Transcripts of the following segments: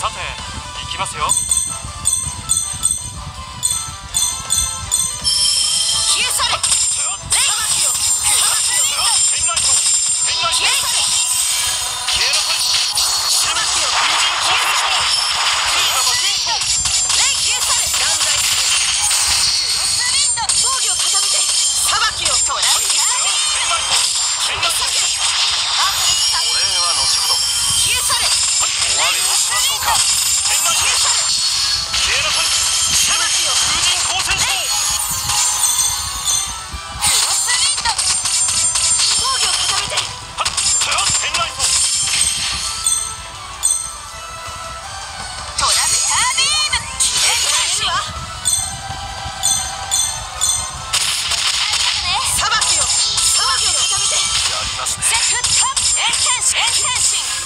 さて行きますよ。消え去れ。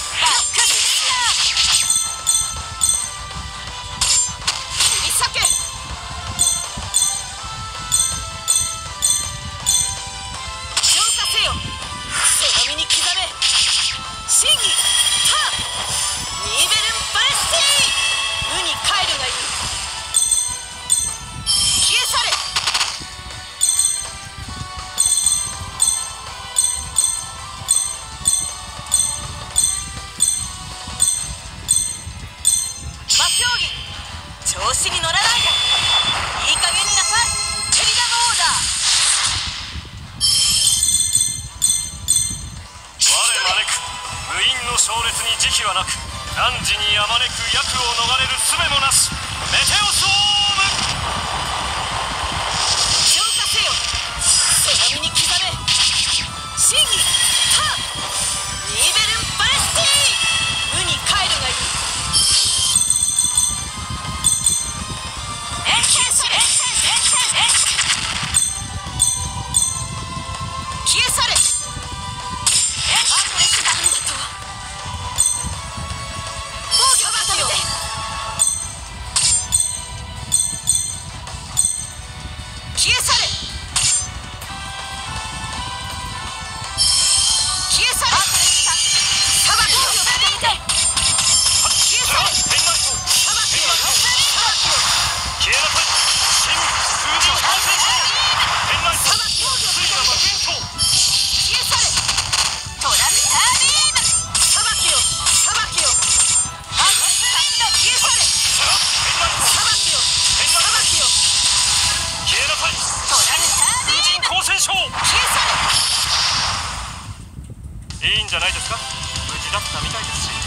Fire. 調子に乗らないでいい加減になさい。リのオーダー。我招く無因の勝烈に慈悲はなく汝にあまねく役を逃れる術もなしメテオス王じゃないですか。無事だったみたいですし。